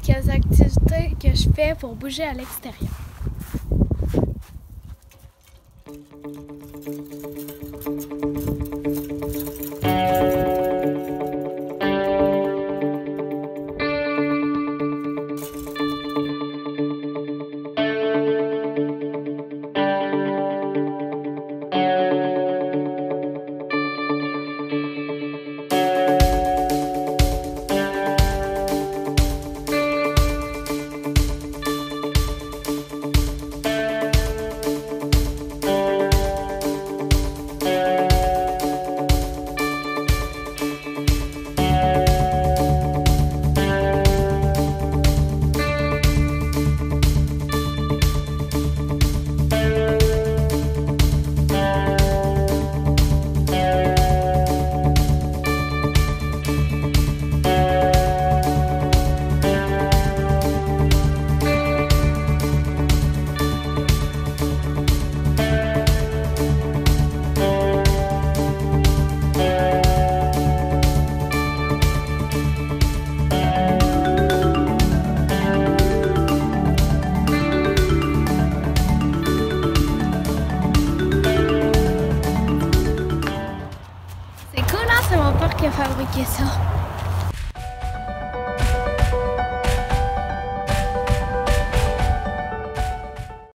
quelques activités que je fais pour bouger à l'extérieur. C'est mon père qui a fabriqué ça.